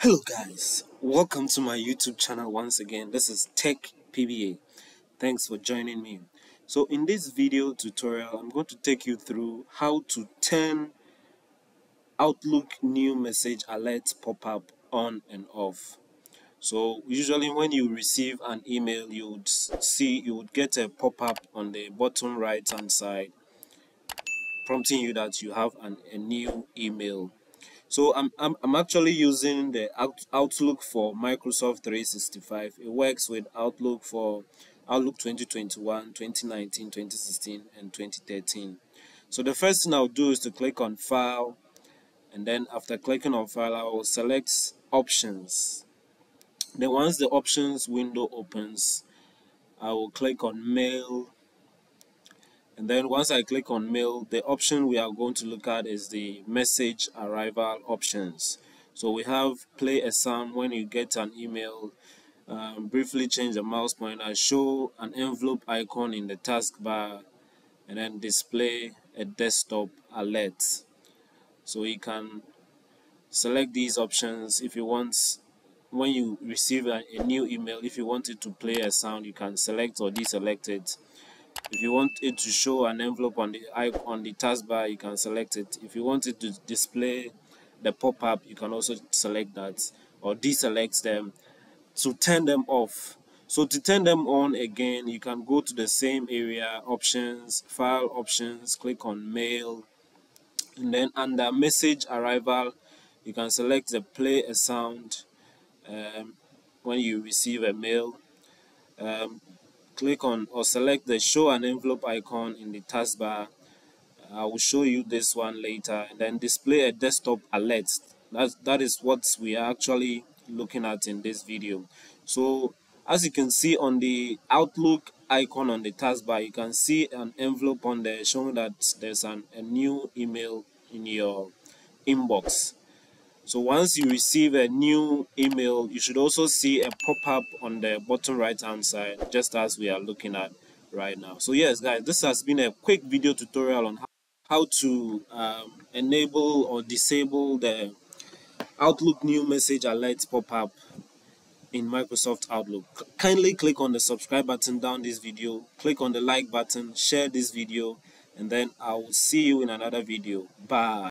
Hello guys, welcome to my YouTube channel once again. This is Tech PBA. Thanks for joining me. So in this video tutorial, I'm going to take you through how to turn Outlook new message alerts pop-up on and off. So usually when you receive an email, you would see you would get a pop-up on the bottom right hand side prompting you that you have an, a new email so I'm, I'm, I'm actually using the Outlook for Microsoft 365. It works with Outlook for Outlook 2021, 2019, 2016, and 2013. So the first thing I'll do is to click on File, and then after clicking on File, I will select Options. Then once the Options window opens, I will click on Mail then once I click on mail the option we are going to look at is the message arrival options. So we have play a sound. When you get an email um, briefly change the mouse pointer show an envelope icon in the taskbar and then display a desktop alert. So you can select these options. If you want when you receive a, a new email if you want it to play a sound you can select or deselect it if you want it to show an envelope on the on the taskbar, you can select it. If you want it to display the pop-up, you can also select that or deselect them to turn them off. So to turn them on again, you can go to the same area, options, file options, click on mail, and then under message arrival, you can select the play a sound um, when you receive a mail. Um, click on or select the show an envelope icon in the taskbar. I will show you this one later. And then display a desktop alert. That, that is what we are actually looking at in this video. So as you can see on the Outlook icon on the taskbar you can see an envelope on there showing that there's an, a new email in your inbox so once you receive a new email, you should also see a pop-up on the bottom right hand side, just as we are looking at right now. So yes, guys, this has been a quick video tutorial on how to um, enable or disable the Outlook new message alerts pop-up in Microsoft Outlook. Kindly click on the subscribe button down this video, click on the like button, share this video, and then I will see you in another video. Bye.